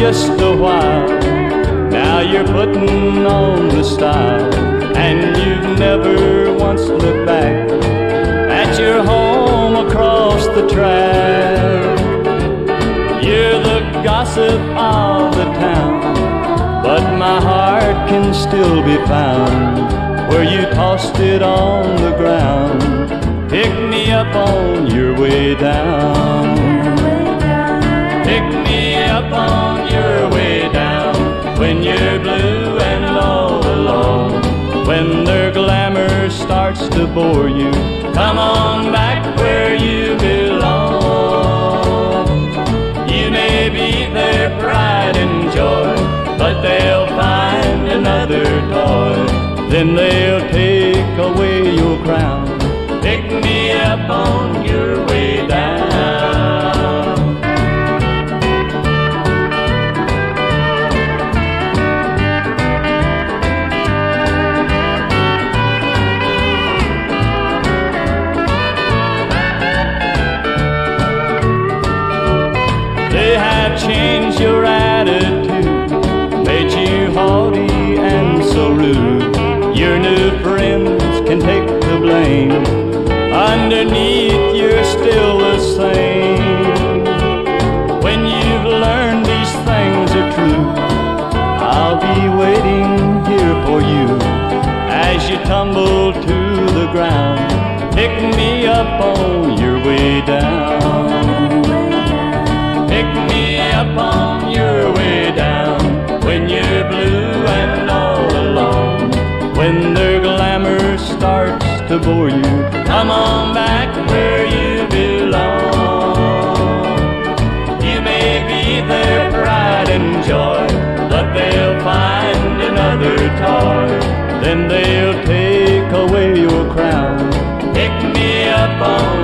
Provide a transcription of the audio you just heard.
just a while. Now you're putting on the style, and you've never once looked back at your home across the track. You're the gossip of the town, but my heart can still be found where you tossed it on the ground. Pick me up on your way down. Starts to bore you, come on back where you belong. You may be their pride and joy, but they'll find another toy. Then they'll take away your crown. Pick me up on your Have changed your attitude, made you haughty and so rude. Your new friends can take the blame. Underneath, you're still the same. When you've learned these things are true, I'll be waiting here for you as you tumble to the ground. Pick me up on your way down. to bore you. Come on back where you belong. You may be their pride and joy, but they'll find another toy. Then they'll take away your crown. Pick me up on